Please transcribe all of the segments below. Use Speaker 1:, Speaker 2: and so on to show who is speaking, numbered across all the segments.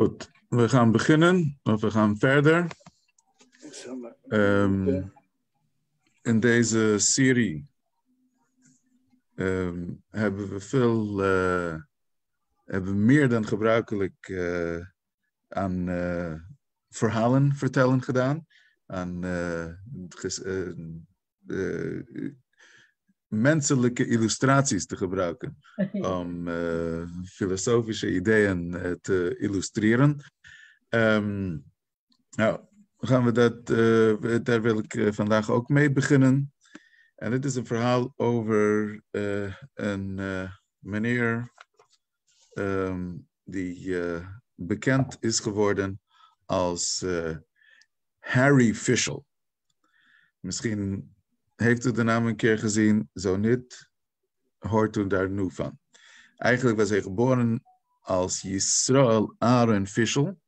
Speaker 1: Goed, we gaan beginnen, of we gaan verder. Ehm, in deze serie ehm, hebben we veel, eh, hebben meer dan gebruikelijk eh, aan eh, verhalen vertellen gedaan. Aan menselijke illustraties te gebruiken om eh, filosofische ideeën eh, te illustreren. Ehm, nou, gaan we dat, eh, daar wil ik vandaag ook mee beginnen. En dit is een verhaal over een meneer ehm, die bekend is geworden als Harry Fischel. Misschien heeft u de naam een keer gezien, zo niet, hoort u daar nu van. Eigenlijk was hij geboren als Yisrael Aaron Fischel.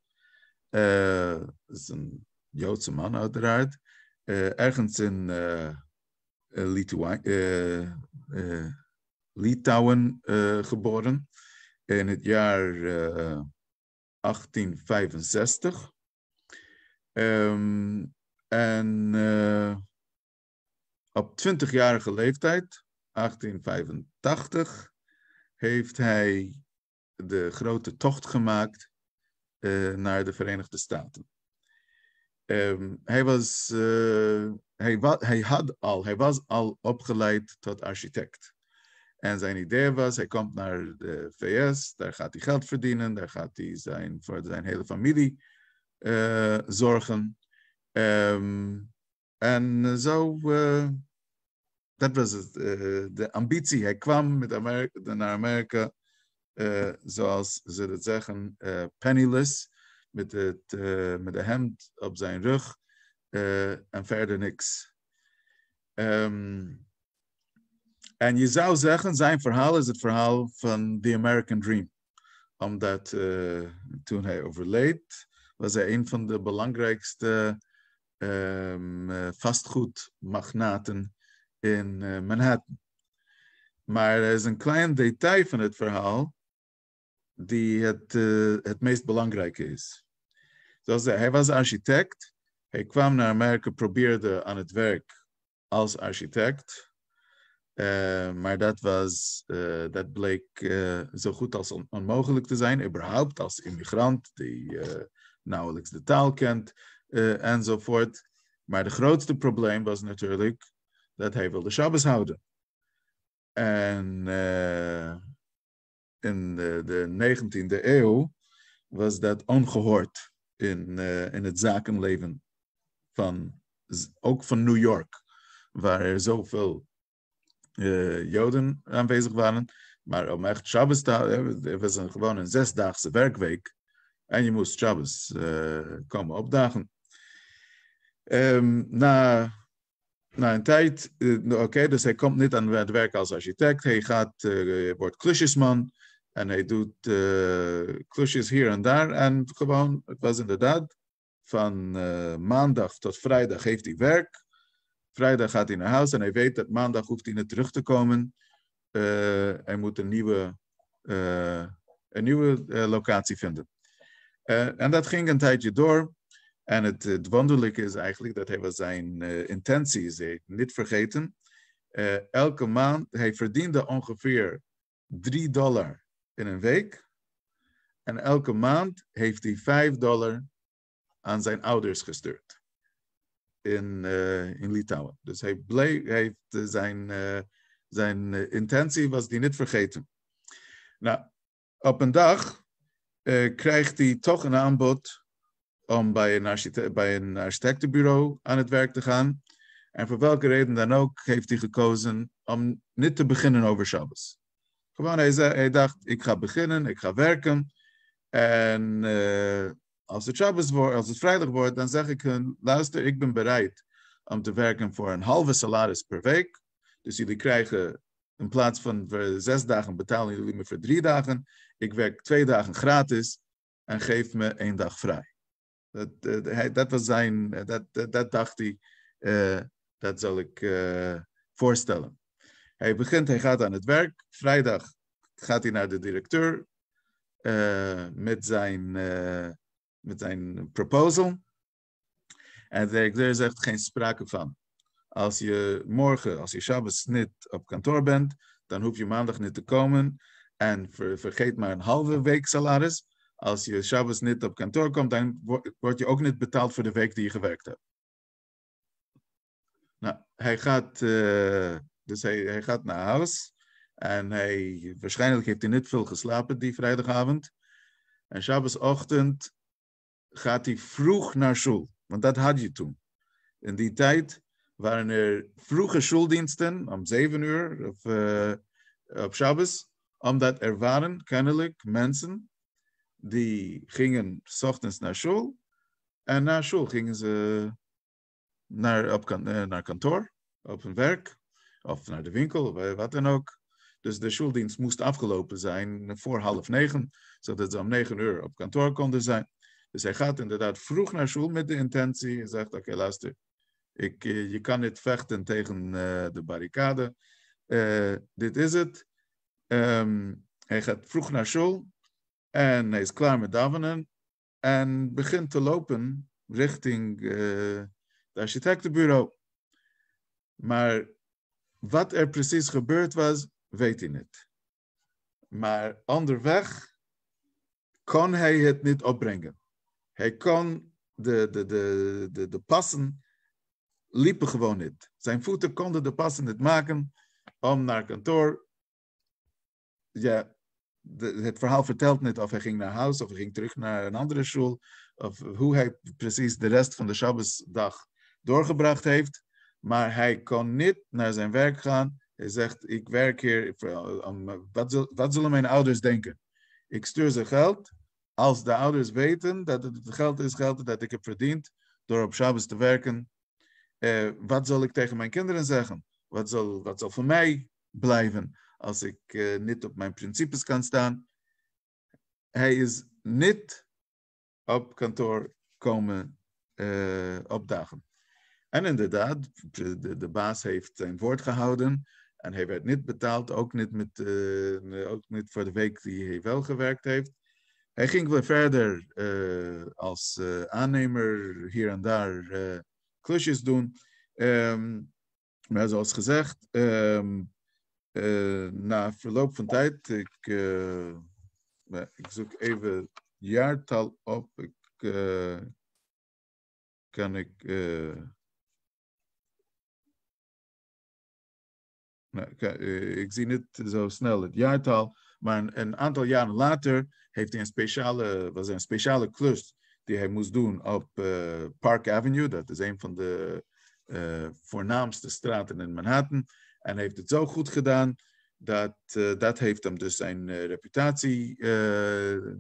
Speaker 1: Eh, is een Joodse man uiteraard. Eh, ergens in eh, Litouwen, geboren. In het jaar eh, 1865. Ehm, en op 20-jarige leeftijd, 1885, heeft hij de grote tocht gemaakt eh, naar de Verenigde Staten. Ehm, hij, was, eh, hij, hij, had al, hij was al opgeleid tot architect. En zijn idee was, hij komt naar de VS, daar gaat hij geld verdienen, daar gaat hij zijn, voor zijn hele familie eh, zorgen. Ehm, en zo, uh, dat was het, uh, de ambitie. Hij kwam met Amerika, naar Amerika, zoals ze dat zeggen, penniless, met, het, met de hemd op zijn rug en verder niks. Um, en je zou zeggen, zijn verhaal is het verhaal van The American Dream. Omdat toen hij overleed, was hij een van de belangrijkste um, vastgoedmagnaten in uh, Manhattan. Maar er is een klein detail van het verhaal die het, uh, het meest belangrijke is. Zoals hij, was architect. Hij kwam naar Amerika, probeerde aan het werk als architect. Maar dat, was, dat bleek zo goed als on onmogelijk te zijn, überhaupt als immigrant die nauwelijks de taal kent uh, enzovoort. Maar het grootste probleem was natuurlijk dat hij wilde Shabbos houden. En uh, in de, de 19e eeuw was dat ongehoord in, uh, in het zakenleven van, ook van New York, waar er zoveel Joden aanwezig waren. Maar om echt Shabbos te houden, het was een, gewoon een zesdaagse werkweek. En je moest Shabbos uh, komen opdagen. Um, na, na een tijd, uh, oké, dus hij komt niet aan het werk als architect. Hij gaat, uh, wordt klusjesman en hij doet klusjes hier en daar. En gewoon, het was inderdaad van maandag tot vrijdag heeft hij werk. Vrijdag gaat hij naar huis en hij weet dat maandag hoeft hij niet terug te komen. hij moet een nieuwe, een nieuwe locatie vinden. En dat ging een tijdje door. En het, het wonderlijke is eigenlijk dat hij was zijn uh, intenties heeft niet vergeten. Uh, elke maand, hij verdiende ongeveer 3 dollar in een week. En elke maand heeft hij 5 dollar aan zijn ouders gestuurd. In, in Litouwen. Dus hij bleef, heeft zijn, zijn intentie was die niet vergeten. Nou, op een dag krijgt hij toch een aanbod om bij een, bij een architectenbureau aan het werk te gaan. En voor welke reden dan ook heeft hij gekozen om niet te beginnen over Shabbos. Gewoon, hij, dacht, ik ga beginnen, ik ga werken. En uh, als het Shabbos wordt, als het vrijdag wordt, dan zeg ik hun, luister, ik ben bereid om te werken voor een halve salaris per week. Dus jullie krijgen in plaats van zes dagen betalen jullie me voor drie dagen. Ik werk twee dagen gratis en geef me één dag vrij. Dat, dat, was zijn, dat, dat, dat dacht hij, uh, dat zal ik uh, voorstellen. Hij begint, hij gaat aan het werk. Vrijdag gaat hij naar de directeur. met, zijn, met zijn proposal. En er zegt geen sprake van. Als je morgen, als je Shabbos niet op kantoor bent, dan hoef je maandag niet te komen. En ver, vergeet maar een halve week salaris. Als je Shabbos niet op kantoor komt, dan word je ook niet betaald voor de week die je gewerkt hebt. Nou, hij gaat, uh, dus hij, gaat naar huis. En hij, waarschijnlijk heeft hij niet veel geslapen die vrijdagavond. En Shabbasochtend gaat hij vroeg naar school. Want dat had je toen. In die tijd waren er vroege schooldiensten om zeven uur of, uh, op Shabbos. Omdat er waren kennelijk mensen die gingen s ochtends naar school. En na school gingen ze naar, op, eh, naar kantoor, op hun werk, of naar de winkel, of wat dan ook. Dus de schooldienst moest afgelopen zijn voor half negen, zodat ze om negen uur op kantoor konden zijn. Dus hij gaat inderdaad vroeg naar school met de intentie en zegt, oké, okay, luister, ik, eh, je kan niet vechten tegen de barricade. Dit is het. Um, hij gaat vroeg naar school en hij is klaar met davenen en begint te lopen richting het architectenbureau. Maar wat er precies gebeurd was, weet hij niet. Maar onderweg kon hij het niet opbrengen. Hij kon de, de, de, de, de passen liepen gewoon niet. Zijn voeten konden de passen niet maken om naar kantoor. Ja, het verhaal vertelt niet of hij ging naar huis of hij ging terug naar een andere school. Of hoe hij precies de rest van de Shabbosdag doorgebracht heeft. Maar hij kon niet naar zijn werk gaan. Hij zegt, ik werk hier, wat, wat zullen mijn ouders denken? Ik stuur ze geld. Als de ouders weten dat het geld is geld dat ik heb verdiend door op Shabbos te werken, eh, wat zal ik tegen mijn kinderen zeggen? Wat zal, wat zal voor mij blijven als ik uh, niet op mijn principes kan staan? Hij is niet op kantoor komen uh, opdagen. En inderdaad, de, de, baas heeft zijn woord gehouden. En hij werd niet betaald, ook niet, met, uh, ook niet voor de week die hij wel gewerkt heeft. Hij ging weer verder als aannemer hier en daar klusjes doen. Um, maar zoals gezegd, um, na verloop van tijd, ik, ik zoek even jaartal op. Ik, kan ik. Nou, eh, ik zie niet zo snel het jaartal, maar een, aantal jaren later heeft hij een speciale, was een speciale klus die hij moest doen op Park Avenue. Dat is een van de voornaamste straten in Manhattan. En heeft het zo goed gedaan dat uh, dat heeft hem dus zijn reputatie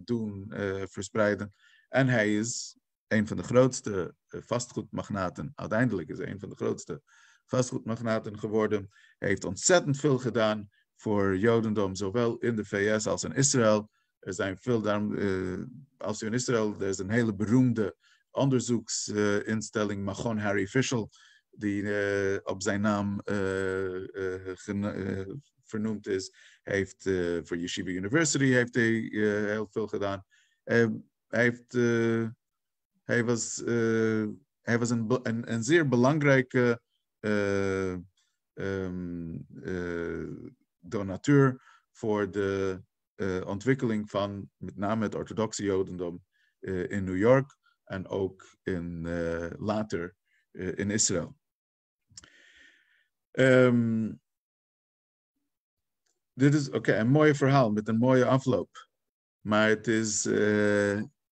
Speaker 1: doen verspreiden. En hij is een van de grootste vastgoedmagnaten. Uiteindelijk is hij een van de grootste vastgoedmagnaten geworden. Hij heeft ontzettend veel gedaan voor Jodendom, zowel in de VS als in Israël. Er zijn veel, daarom, uh, als u in Israël, er is een hele beroemde onderzoeksinstelling, uh, Machon Harry Fischel, die uh, op zijn naam vernoemd is. Hij heeft voor Yeshiva University heeft hij, heel veel gedaan. hij, heeft, hij was, hij was een, een, zeer belangrijke um, donateur voor de ontwikkeling van met name het orthodoxe jodendom in New York en ook in, later in Israël. Um, dit is oké, een mooi verhaal met een mooie afloop. Maar, het, is,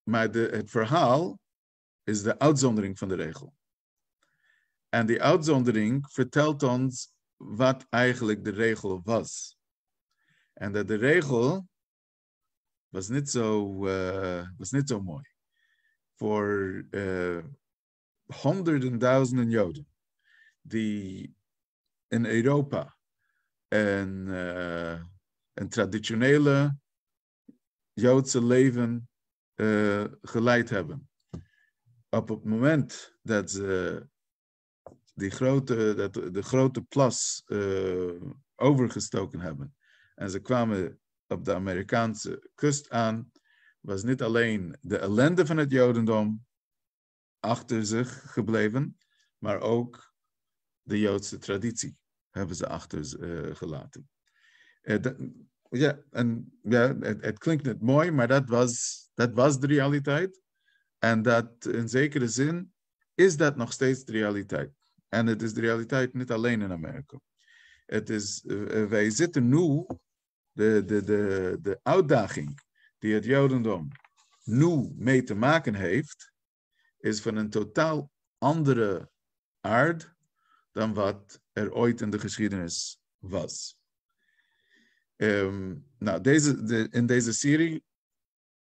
Speaker 1: maar de, het verhaal is de uitzondering van de regel. En die uitzondering vertelt ons wat eigenlijk de regel was. En dat de regel was niet zo, uh, was niet zo mooi. Voor uh, honderden duizenden Joden die in Europa een, uh, een traditionele Joodse leven geleid hebben. Op het moment dat ze die grote, dat, de grote plas overgestoken hebben. En ze kwamen op de Amerikaanse kust aan was niet alleen de ellende van het Jodendom achter zich gebleven, maar ook de Joodse traditie hebben ze achter uh, gelaten. Uh, ja, en, ja het, het, klinkt niet mooi, maar dat was, dat was de realiteit. En dat in zekere zin is dat nog steeds de realiteit. En het is de realiteit niet alleen in Amerika. Het is, uh, wij zitten nu, de, de, de, de uitdaging die het Jodendom nu mee te maken heeft, is van een totaal andere aard dan wat er ooit in de geschiedenis was. Um, nou, deze, de, in deze serie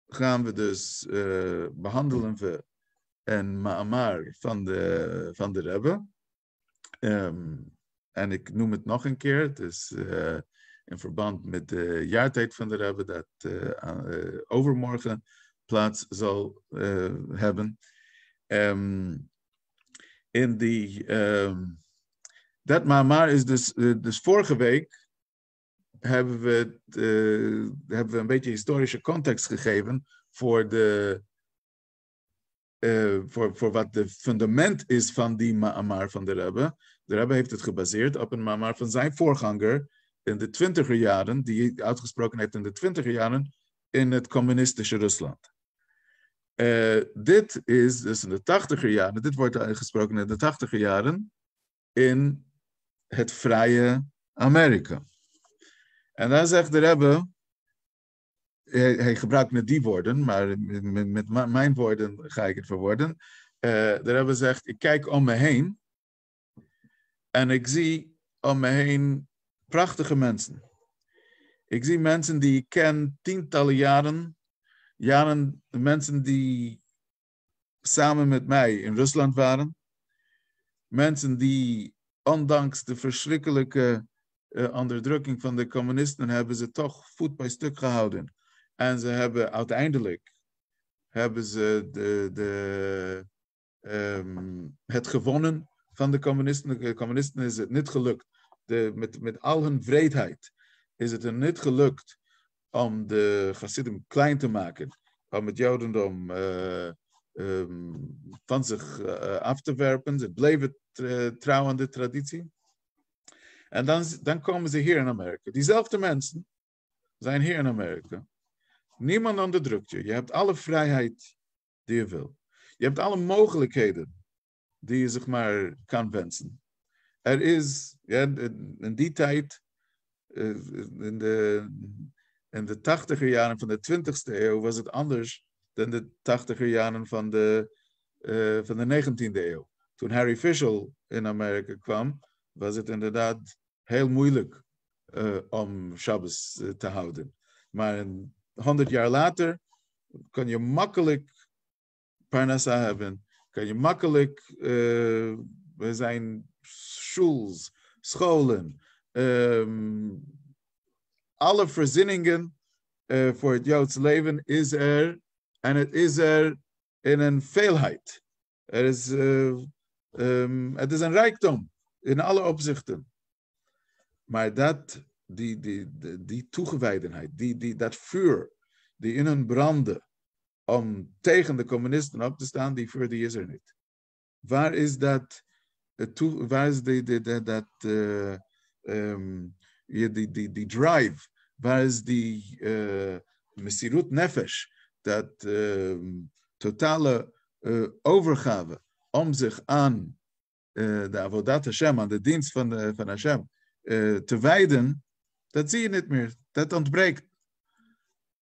Speaker 1: gaan we dus uh, behandelen we een ma'amar van de, van de Rebbe. Um, en ik noem het nog een keer. Is uh, in verband met de jaartijd van de Rebbe dat uh, overmorgen plaats zal hebben. Um, in die, dat ma'amar is dus, dus vorige week hebben we, uh, hebben we een beetje historische context gegeven voor, de, uh, voor, voor wat de fundament is van die ma'amar van de Rebbe. De Rebbe heeft het gebaseerd op een ma'amar van zijn voorganger in de twintiger jaren, die uitgesproken heeft in de twintiger jaren in het communistische Rusland. Dit is dus in de tachtiger jaren, dit wordt uitgesproken in de tachtiger jaren in het vrije Amerika. En dan zegt de Rebbe, hij, hij gebruikt niet die woorden, maar met, met, mijn woorden ga ik het verwoorden. Uh, de Rebbe zegt, ik kijk om me heen en ik zie om me heen prachtige mensen. Ik zie mensen die ik ken tientallen jaren, jaren mensen die samen met mij in Rusland waren. Mensen die ondanks de verschrikkelijke uh, onderdrukking van de communisten hebben ze toch voet bij stuk gehouden. En ze hebben uiteindelijk hebben ze de, de, um, het gewonnen van de communisten. De communisten is het niet gelukt. De, met, met al hun vreedheid is het er niet gelukt om de Hasidim klein te maken. Om het Jodendom uh, um, van zich uh, af te werpen. Ze bleven trouw aan de traditie. En dan, dan komen ze hier in Amerika. Diezelfde mensen zijn hier in Amerika. Niemand onderdrukt je. Je hebt alle vrijheid die je wil. Je hebt alle mogelijkheden die je zich maar kan wensen. Er is, in die tijd, eh, in de, in de tachtiger jaren van de twintigste eeuw, was het anders dan de tachtiger jaren van de, uh, van de 19e eeuw. Toen Harry Fischel in Amerika kwam, was het inderdaad heel moeilijk uh, om Shabbos uh, te houden. Maar honderd jaar later kan je makkelijk Parnassa hebben. Kan je makkelijk, uh, zijn schools, scholen, um, alle voorzieningen voor het Joods leven is er. En het is er in een veelheid. Er is, um, het is een rijkdom in alle opzichten. Maar dat, die, die, die, toegewijdenheid, die, die, dat vuur die in hun brandde om tegen de communisten op te staan, die vuur die is er niet. Waar is dat, waar is die, dat, um, die, die, die drive, waar is die uh, nefesh, dat uh, totale uh, overgave om zich aan uh, de avodat Hashem, aan de dienst van, van Hashem, uh, te wijden, dat zie je niet meer. Dat ontbreekt.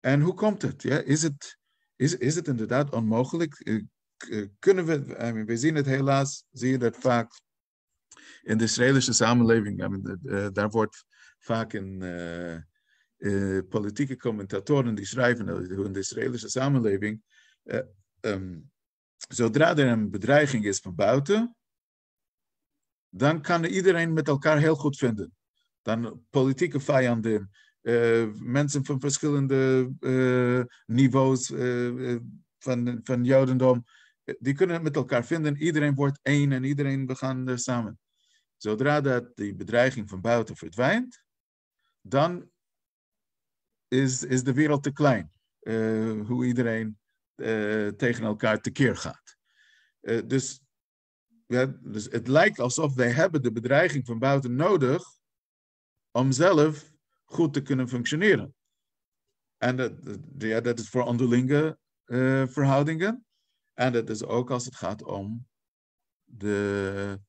Speaker 1: En hoe komt het? Ja, is, het is, is het inderdaad onmogelijk? Kunnen we, I we zien het helaas, zie je dat vaak in de Israëlische samenleving. I mean, daar wordt vaak in politieke commentatoren die schrijven in de Israëlische samenleving, um, zodra er een bedreiging is van buiten, dan kan iedereen met elkaar heel goed vinden. Dan politieke vijanden, uh, mensen van verschillende niveaus van, van Jodendom, die kunnen het met elkaar vinden. Iedereen wordt één en iedereen we gaan samen. Zodra dat die bedreiging van buiten verdwijnt, dan is, is de wereld te klein. uh, hoe iedereen uh, tegen elkaar tekeer gaat. Uh, dus, dus het lijkt alsof wij hebben de bedreiging van buiten nodig om zelf goed te kunnen functioneren. En dat, ja, dat is voor onderlinge verhoudingen. En dat is ook als het gaat om de,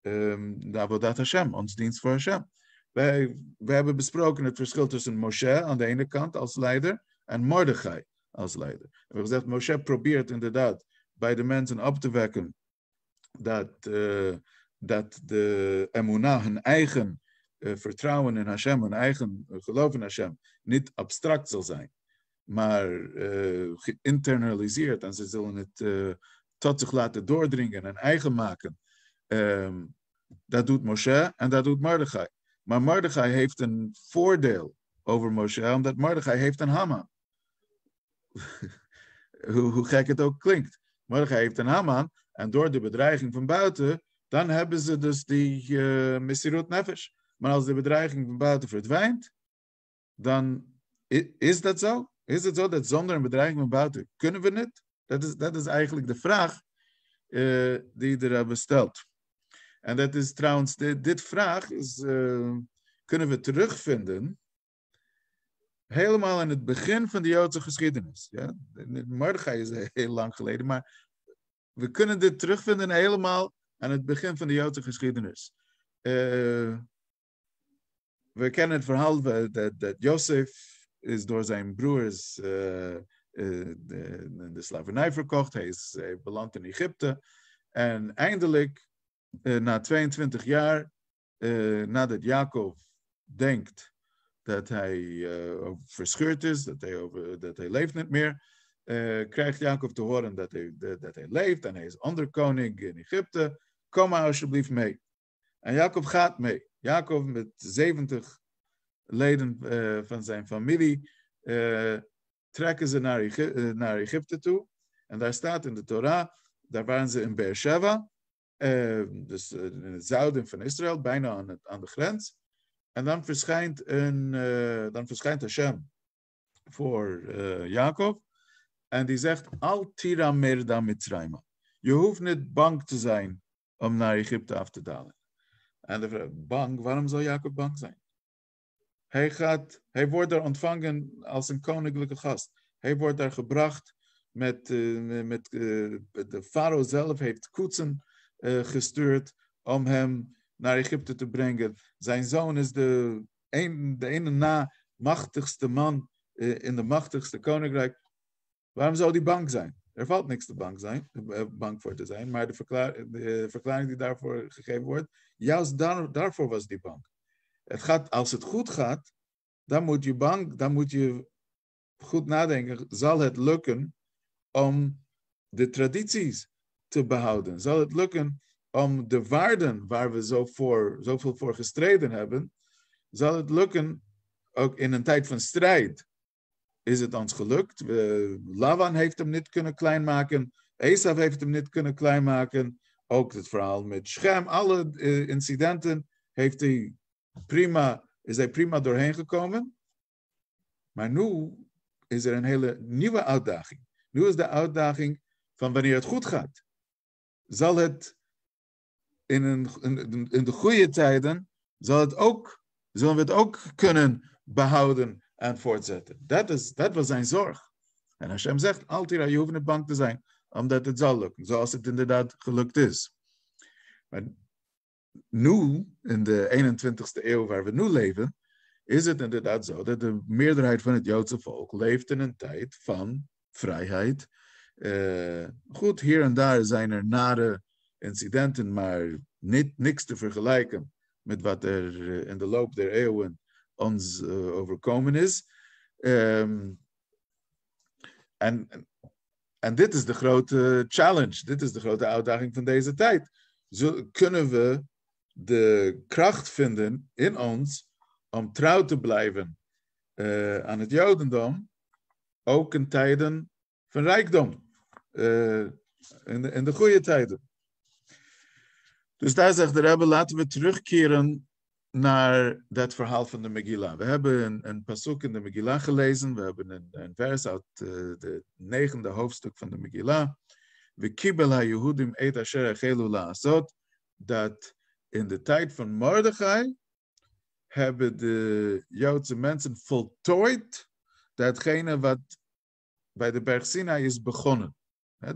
Speaker 1: um, de Avodat Hashem, ons dienst voor Hashem. Wij, wij hebben besproken het verschil tussen Moshe aan de ene kant als leider en Mordechai als leider. We hebben gezegd, Moshe probeert inderdaad bij de mensen op te wekken dat, uh, dat de emunah, hun eigen uh, vertrouwen in Hashem, hun eigen geloof in Hashem, niet abstract zal zijn, maar geïnternaliseerd en ze zullen het tot zich laten doordringen en eigen maken. Um, dat doet Moshe en dat doet Mordechai. Maar Mordechai heeft een voordeel over Moshe, omdat Mordechai heeft een Haman. hoe, hoe gek het ook klinkt. Mordechai heeft een Haman en door de bedreiging van buiten, dan hebben ze dus die uh, Messirut Nefesh. Maar als de bedreiging van buiten verdwijnt, dan is dat zo? Is het zo dat zonder een bedreiging van buiten kunnen we het? Dat is, dat is eigenlijk de vraag uh, die er hebben stelt. En dat is trouwens, dit, vraag is, uh, kunnen we terugvinden helemaal in het begin van de Joodse geschiedenis. Ja? Mordechai is heel lang geleden, maar we kunnen dit terugvinden helemaal aan het begin van de Joodse geschiedenis. Uh, we kennen het verhaal dat, dat Jozef is door zijn broers uh, de, de, slavernij verkocht. Hij is beland in Egypte. En eindelijk uh, na 22 jaar, uh, nadat Jacob denkt dat hij uh, verscheurd is, dat hij, over, dat hij leeft niet meer, krijgt Jacob te horen dat hij, dat hij leeft en hij is onderkoning in Egypte. Kom maar alsjeblieft mee. En Jacob gaat mee. Jacob met 70 leden van zijn familie trekken ze naar, Egypte, naar Egypte toe. En daar staat in de Torah, daar waren ze in Beersheba. Uh, dus uh, in het zuiden van Israël, bijna aan, aan de grens. En dan verschijnt, een, uh, dan verschijnt Hashem voor Jacob. En die zegt, al tira merda mitzrayma. Je hoeft niet bang te zijn om naar Egypte af te dalen. En de vraag, bang, waarom zou Jacob bang zijn? Hij, gaat, hij wordt daar ontvangen als een koninklijke gast. Hij wordt daar gebracht met, met de farao zelf heeft koetsen uh, gestuurd om hem naar Egypte te brengen. Zijn zoon is de, een, de ene na machtigste man uh, in de machtigste koninkrijk. Waarom zou die bang zijn? Er valt niks te bang, zijn, uh, bang voor te zijn, maar de verklaring die daarvoor gegeven wordt, juist daar, daarvoor was die bang. Het gaat, als het goed gaat, dan moet je bang, dan moet je goed nadenken, zal het lukken om de tradities te behouden? Zal het lukken om de waarden waar we zo voor, zoveel voor gestreden hebben, zal het lukken ook in een tijd van strijd? Is het ons gelukt? Uh, Lavan heeft hem niet kunnen kleinmaken. Esau heeft hem niet kunnen kleinmaken. Ook het verhaal met Shem, alle uh, incidenten heeft hij prima, is hij prima doorheen gekomen. Maar nu is er een hele nieuwe uitdaging. Nu is de uitdaging van wanneer het goed gaat zal het in, een, in, de goede tijden, zal het ook, zullen we het ook kunnen behouden en voortzetten. Dat, is, dat was zijn zorg. En Hashem zegt, altijd, je hoeft niet bang te zijn, omdat het zal lukken, zoals het inderdaad gelukt is. Maar nu, in de 21ste eeuw waar we nu leven, is het inderdaad zo dat de meerderheid van het Joodse volk leeft in een tijd van vrijheid, uh, goed, hier en daar zijn er nare incidenten, maar niet, niks te vergelijken met wat er eh, in de loop der eeuwen ons uh, overkomen is. Um, en, en dit is de grote challenge, dit is de grote uitdaging van deze tijd. Zo kunnen we de kracht vinden in ons om trouw te blijven aan het Jodendom, ook in tijden van rijkdom. Uh, in, de, goede tijden. Dus daar zegt de Rebbe, laten we terugkeren naar dat verhaal van de Megillah. We hebben een, een pasuk in de Megillah gelezen. We hebben een, een vers uit het negende hoofdstuk van de Megillah. We kibel ha-Yehudim et asher la'asot. Dat in de tijd van Mordechai hebben de Joodse mensen voltooid datgene wat bij de berg Sinai is begonnen.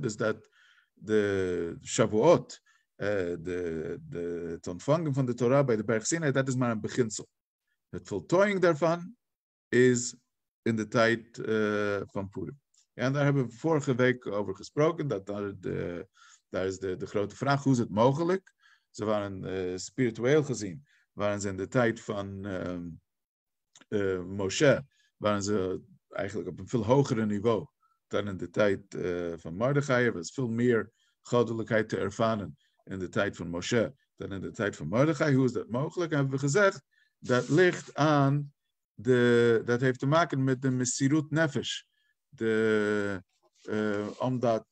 Speaker 1: Dus dat de Shavuot, uh, de, de, het ontvangen van de Torah bij de berg dat is maar een beginsel. Het voltooiing daarvan is in de tijd uh, van Purim. En daar hebben we vorige week over gesproken, dat daar, de, daar is de, de grote vraag, hoe is het mogelijk? Ze waren uh, spiritueel gezien, waren ze in de tijd van uh, Moshe, waren ze eigenlijk op een veel hogere niveau dan in de tijd uh, van Mordechai. Er was veel meer goddelijkheid te ervaren in de tijd van Moshe dan in de tijd van Mordechai. Hoe is dat mogelijk? En hebben we gezegd, dat ligt aan, de, dat heeft te maken met de Messirut Nefesh. De, uh, omdat,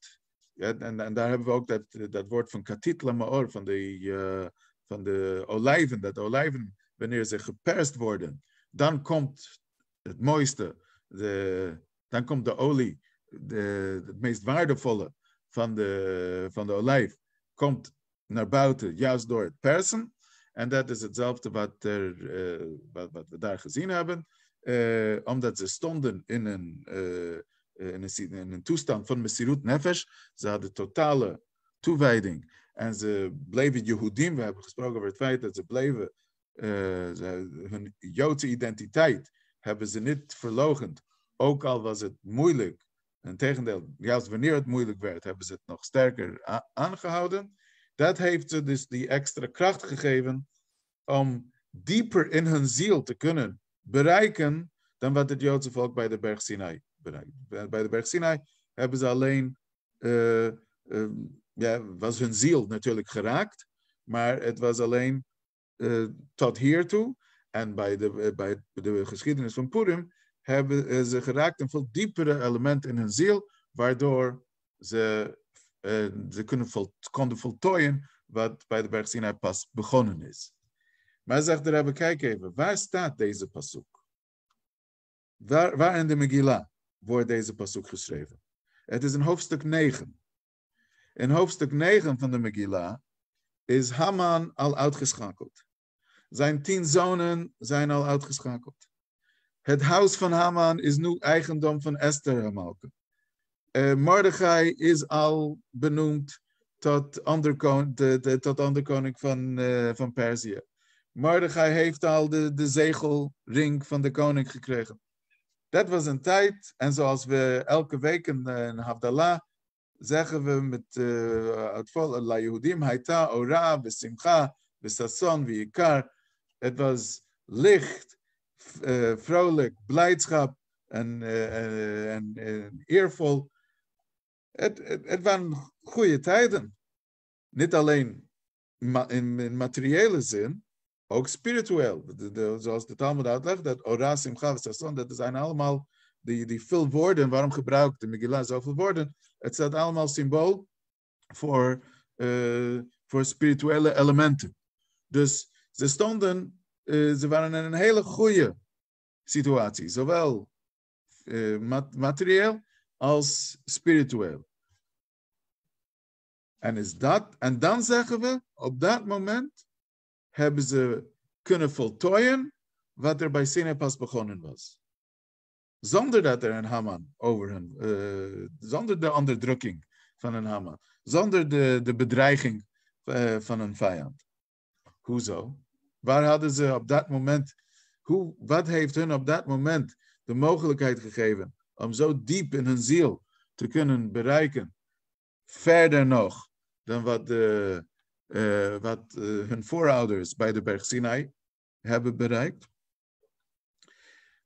Speaker 1: ja, en, en, daar hebben we ook dat, dat woord van katit lamaor, van de, uh, van de olijven, dat olijven, wanneer ze geperst worden, dan komt het mooiste, de, dan komt de olie, de, het meest waardevolle van de, van de olijf, komt naar buiten juist door het persen. En dat is hetzelfde wat, er, uh, wat, wat, we daar gezien hebben. Uh, omdat ze stonden in een, uh, in een, in een toestand van Mesirut Nefesh. Ze hadden totale toewijding. En ze bleven Jehudim. We hebben gesproken over het feit dat ze bleven hun Joodse identiteit hebben ze niet verlogend. Ook al was het moeilijk. Integendeel, juist wanneer het moeilijk werd, hebben ze het nog sterker aangehouden. Dat heeft ze dus die extra kracht gegeven om dieper in hun ziel te kunnen bereiken dan wat het Joodse volk bij de berg Sinai bereikt. Bij de berg Sinai hebben ze alleen, uh, ja, was hun ziel natuurlijk geraakt, maar het was alleen uh, tot hiertoe. En bij de, bij de geschiedenis van Purim hebben ze geraakt een veel diepere element in hun ziel, waardoor ze, ze kunnen vol, konden voltooien wat bij de berg Sinai pas begonnen is. Maar zegt de kijk even, waar staat deze pasuk? Waar, waar in de Megillah wordt deze pasuk geschreven? Het is in hoofdstuk 9. In hoofdstuk 9 van de Megillah is Haman al uitgeschakeld. Zijn tien zonen zijn al uitgeschakeld. Het huis van Haman is nu eigendom van Esther Hamalke. Uh, Mordechai is al benoemd tot onderkoning, de, onderkoning van, uh, van Perzië. Mordechai heeft al de, de zegelring van de koning gekregen. Dat was een tijd, en zoals we elke week in, in Havdalah zeggen we met het vol, La Yehudim Haita, Ora, Besimcha, Besasson, Vikar. Het was licht, uh, vrolijk, blijdschap en, uh, en, en eervol. Het, het, waren goede tijden. Niet alleen in, in materiële zin, ook spiritueel. Zoals de Talmud uitlegt, dat Ora, Simcha, dat zijn allemaal die, die veel woorden. Waarom gebruikt de Megillah zoveel woorden? Het staat allemaal symbool voor, voor spirituele elementen. Dus ze stonden, uh, ze waren in een hele goede situatie. Zowel uh, materieel als spiritueel. En, is dat, en dan zeggen we, op dat moment hebben ze kunnen voltooien wat er bij Sinai pas begonnen was. Zonder dat er een Haman over hen, uh, zonder de onderdrukking van een Haman, zonder de, de bedreiging van een vijand. Hoezo? Waar hadden ze op dat moment, hoe, wat heeft hun op dat moment de mogelijkheid gegeven om zo diep in hun ziel te kunnen bereiken, verder nog dan wat, de, uh, wat uh, hun voorouders bij de berg Sinai hebben bereikt.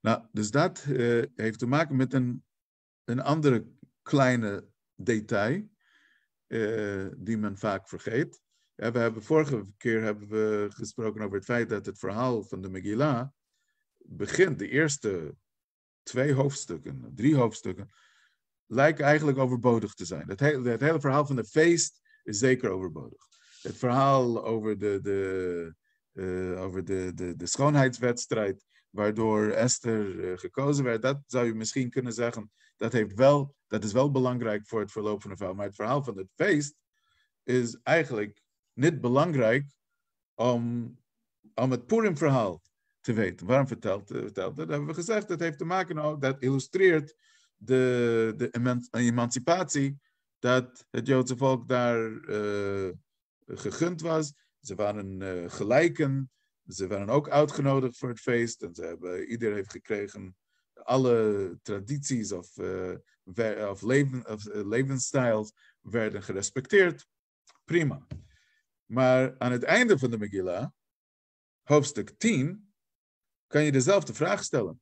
Speaker 1: Nou, dus dat uh, heeft te maken met een, een andere kleine detail die men vaak vergeet. We hebben vorige keer hebben we gesproken over het feit dat het verhaal van de Megillah begint, de eerste twee hoofdstukken, drie hoofdstukken, lijken eigenlijk overbodig te zijn. Het hele, het hele verhaal van de feest is zeker overbodig. Het verhaal over de, de, uh, over de, de, schoonheidswedstrijd, waardoor Esther uh, gekozen werd. Dat zou je misschien kunnen zeggen, dat, heeft wel, dat is wel belangrijk voor het verloop van de vrouw. Maar het verhaal van het feest is eigenlijk niet belangrijk om, om het Purim-verhaal te weten. Waarom vertelt, vertelt dat? hebben we gezegd. Dat heeft te maken ook, dat illustreert de, de emancipatie dat het Joodse volk daar uh, gegund was. Ze waren uh, gelijken. Ze waren ook uitgenodigd voor het feest. En ze hebben, iedereen heeft gekregen alle tradities of, uh, of, leven, of levensstijls werden gerespecteerd. Prima. Maar aan het einde van de Megillah, hoofdstuk 10, kan je dezelfde vraag stellen.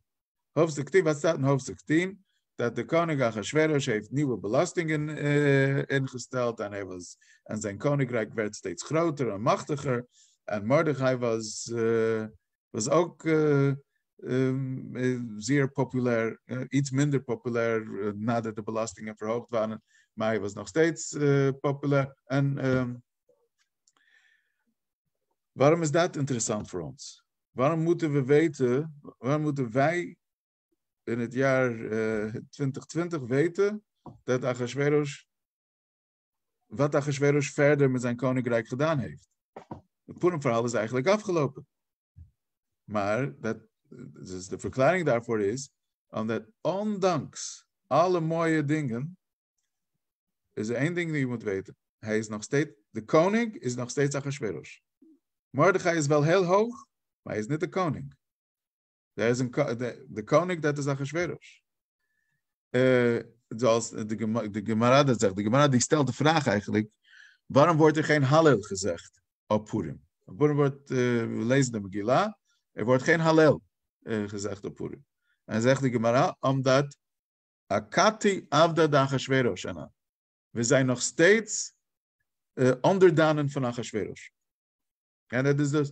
Speaker 1: Hoofdstuk 10, wat staat in hoofdstuk 10? dat de koning Achashverosh heeft nieuwe belastingen uh, ingesteld en, hij was, en zijn koninkrijk werd steeds groter en machtiger. En Mordechai was, uh, was ook uh, um, zeer populair, iets minder populair nadat de belastingen verhoogd waren, maar hij was nog steeds populair. En um, waarom is dat interessant voor ons? Waarom moeten we weten, waarom moeten wij in het jaar uh, 2020 weten dat Ahasveros, wat Ahasveros verder met zijn koninkrijk gedaan heeft. Het Purim-verhaal is eigenlijk afgelopen. Maar dat, dus de verklaring daarvoor is, omdat ondanks alle mooie dingen, is er één ding die je moet weten. Hij is nog steeds, de koning is nog steeds Ahasveros. Mordechai is wel heel hoog, maar hij is niet de koning. Er is een, de, de koning, dat is Achashverosh. Uh, zoals de, de Gemara dat zegt. De Gemara die stelt de vraag eigenlijk, waarom wordt er geen Hallel gezegd op Purim? Op Purim wordt, uh, we lezen de Megillah, er wordt geen Hallel uh, gezegd op Purim. En zegt de Gemara, omdat Akati Avda Achashverosh. We zijn nog steeds uh, onderdanen van Achashverosh. En dat is dus,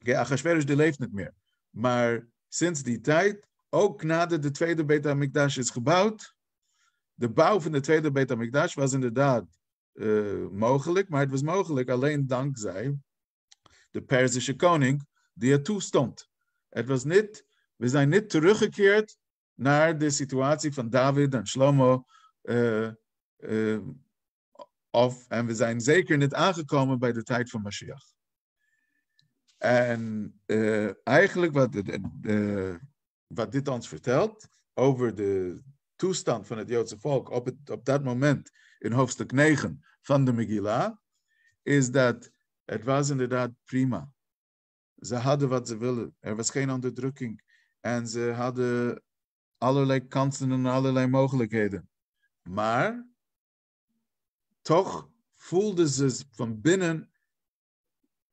Speaker 1: okay, die leeft niet meer. Maar sinds die tijd, ook nadat de tweede Beit HaMikdash is gebouwd, de bouw van de tweede Beit HaMikdash was inderdaad uh, mogelijk, maar het was mogelijk alleen dankzij de Perzische koning die er toestond. Het was niet, we zijn niet teruggekeerd naar de situatie van David en Shlomo. Uh, uh, of, en we zijn zeker niet aangekomen bij de tijd van Mashiach. En uh, eigenlijk wat, uh, wat dit ons vertelt over de toestand van het Joodse volk op, op dat moment in hoofdstuk 9 van de Megillah, is dat het was inderdaad prima. Ze hadden wat ze wilden. Er was geen onderdrukking. En ze hadden allerlei kansen en allerlei mogelijkheden. Maar toch voelden ze van binnen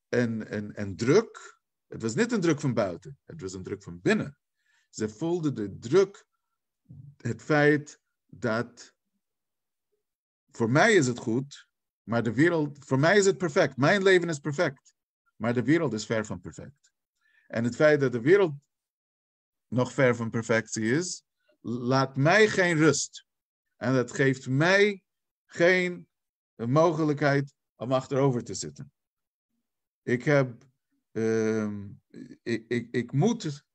Speaker 1: en, en, en druk. Het was niet een druk van buiten, het was een druk van binnen. Ze voelden de druk, het feit dat voor mij is het goed, maar de wereld, voor mij is het perfect. Mijn leven is perfect, maar de wereld is ver van perfect. En het feit dat de wereld nog ver van perfectie is, laat mij geen rust. En dat geeft mij geen mogelijkheid om achterover te zitten. Ik heb, uh, ik, ik, ik, moet,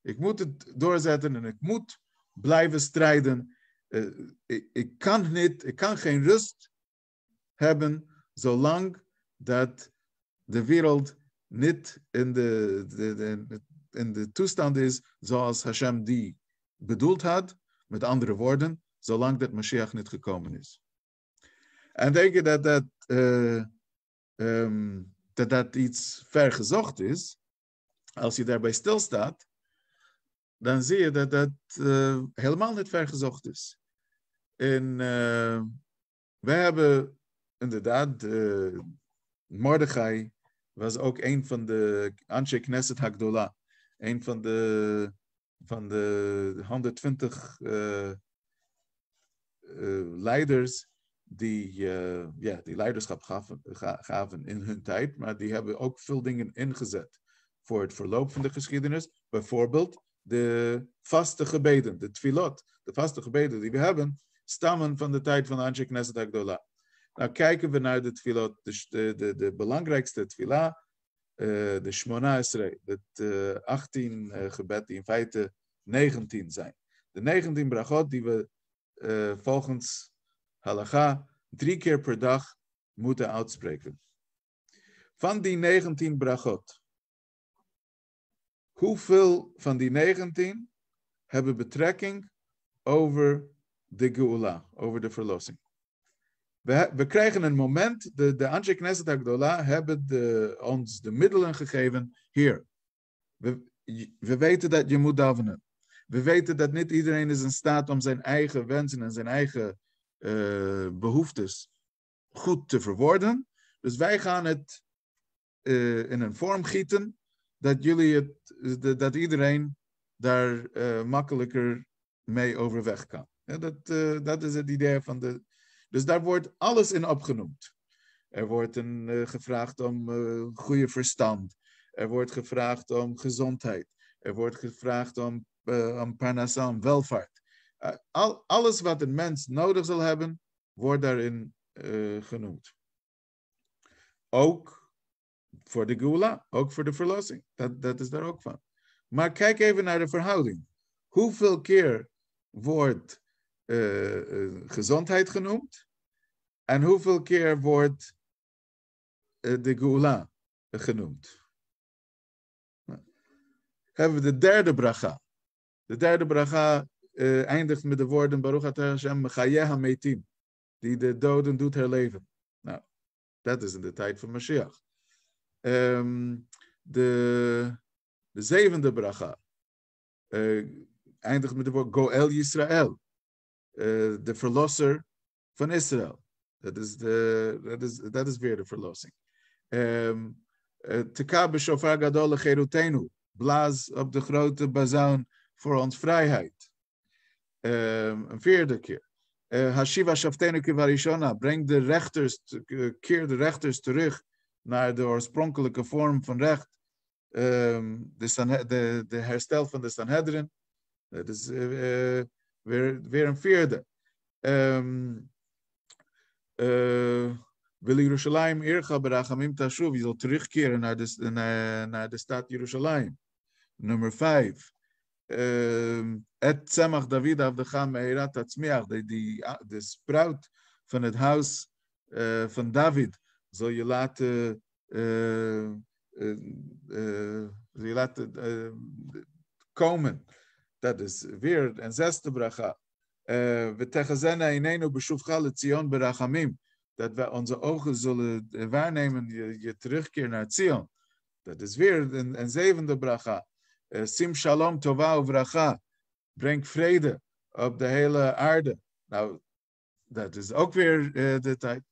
Speaker 1: ik moet het doorzetten en ik moet blijven strijden. Uh, ik, ik, kan niet, ik kan geen rust hebben zolang dat de wereld niet in de, de, de, in de toestand is zoals Hashem die bedoeld had. Met andere woorden, zolang dat Mashiach niet gekomen is. En denk je dat dat uh, um, dat dat iets vergezocht is, als je daarbij stilstaat, dan zie je dat dat uh, helemaal niet vergezocht is. En uh, wij hebben inderdaad, uh, Mordechai was ook een van de Anshe Knesset Hagdola, een van de, van de 120 leiders die, uh, ja, die leiderschap gaven, gaven in hun tijd, maar die hebben ook veel dingen ingezet voor het verloop van de geschiedenis. Bijvoorbeeld de vaste gebeden, de tfilot, de vaste gebeden die we hebben, stammen van de tijd van Anshe Knesset Nou kijken we naar de tfilot, de, de, de, belangrijkste tfila uh, de Shmona Esrei, het uh, 18 uh, gebed die in feite 19 zijn. De 19 brachot die we volgens halacha drie keer per dag moeten uitspreken. Van die 19 brachot, hoeveel van die 19 hebben betrekking over de geula, over de verlossing? We, we krijgen een moment, de, de Anshe Knesset Agdola hebben ons de middelen gegeven. Hier, we, we weten dat je moet davenen. We weten dat niet iedereen is in staat om zijn eigen wensen en zijn eigen uh, behoeftes goed te verwoorden. Dus wij gaan het uh, in een vorm gieten dat jullie het, dat iedereen daar uh, makkelijker mee overweg kan. Dat, dat is het idee van de. Dus daar wordt alles in opgenoemd. Er wordt een, gevraagd om goede verstand. Er wordt gevraagd om gezondheid. Er wordt gevraagd om, om parnassa, om welvaart. Al, alles wat een mens nodig zal hebben, wordt daarin uh, genoemd. Ook voor de gula, ook voor de verlossing. Dat, dat is daar ook van. Maar kijk even naar de verhouding. Hoeveel keer wordt uh, gezondheid genoemd? En hoeveel keer wordt de gula genoemd? Nou, hebben we de derde bracha. De derde bracha eindigt met de woorden Baruch Atah Hashem Metim die de doden doet herleven. Nou, dat is in de tijd van Mashiach. Um, de, de zevende bracha uh, eindigt met de woord Goel Yisrael. Uh, de verlosser van Israël. Dat is, is, is weer de verlossing. Um, Teka b'shofar gadol. Blaas op de grote bazuin voor ons vrijheid. Um, een vierde keer. Hashiva Shaftenu Kivarishona, breng de rechters, keer de rechters terug naar de oorspronkelijke vorm van recht. Um, de, de, de, herstel van de Sanhedrin. Dat is uh, weer, weer een vierde. Um, uh, wil Jeruzalem Irga Berachamim Tashuv, je zal terugkeren naar de, naar, naar de stad Jeruzalem. Nummer vijf. Et Tzemach David Avdecha Meirat Tatzmiach, de sprout van het huis uh, van David, zal je laten, uh, uh, je laten komen. Dat is weer een zesde bracha. We inenu beshuvcha lezion berachamim. Dat we onze ogen zullen waarnemen, je, je terugkeer naar Zion. Dat is weer een, een zevende bracha. Sim shalom tova uvracha. Breng vrede op de hele aarde. Nou, dat is ook weer uh, de tijd.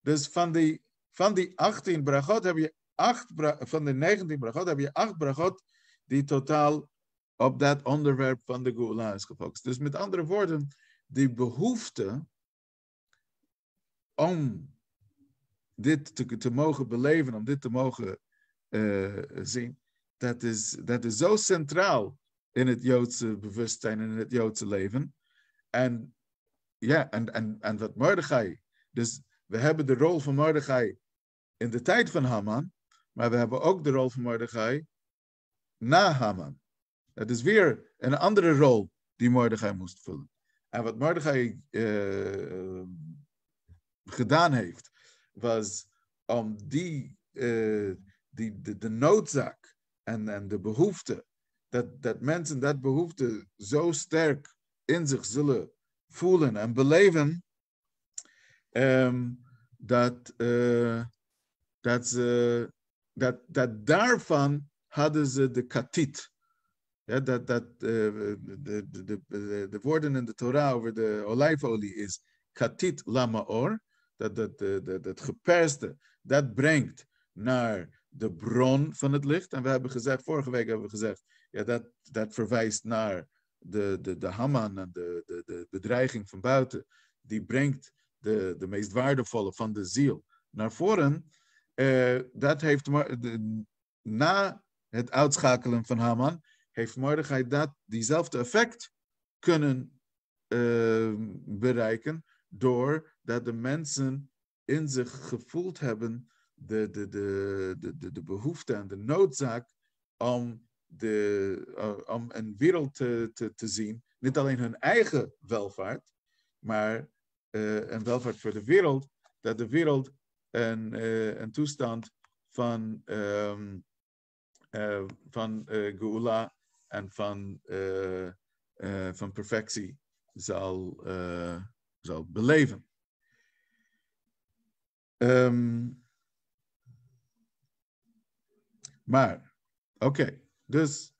Speaker 1: Dus van die, van die 18 brachot heb je acht, van de 19 brachot heb je acht brachot die totaal op dat onderwerp van de Gula is gefocust. Dus met andere woorden, die behoefte om dit te, te mogen beleven, om dit te mogen uh, zien, dat is, dat is zo centraal in het Joodse bewustzijn en in het Joodse leven. En ja, en, en, en wat Mordechai. Dus we hebben de rol van Mordechai in de tijd van Haman, maar we hebben ook de rol van Mordechai na Haman. Het is weer een andere rol die Mordechai moest vullen. En wat Mordechai uh, gedaan heeft, was om die, uh, die de, de noodzaak en, en de behoefte, dat, dat mensen dat behoefte zo sterk in zich zullen voelen en beleven, um, dat, uh, dat, ze, dat, dat daarvan hadden ze de katit. Ja, dat, dat, de, de, de, de, woorden in de Torah over de olijfolie is katit lamaor, dat, dat, dat, dat, dat geperste, dat brengt naar de bron van het licht. En we hebben gezegd, vorige week hebben we gezegd, ja, dat, dat verwijst naar de, de, de Haman en de, de, de bedreiging van buiten. Die brengt de, de meest waardevolle van de ziel naar voren. Uh, dat heeft de, na het uitschakelen van Haman, heeft Mordechai dat, diezelfde effect kunnen uh, bereiken, doordat de mensen in zich gevoeld hebben de, de, de, de, de, behoefte en de noodzaak om, de, om een wereld te, te, zien. Niet alleen hun eigen welvaart, maar een welvaart voor de wereld. Dat de wereld een, een toestand van, um, van Geula en van, van perfectie zal, zal beleven. Um, maar, oké, dus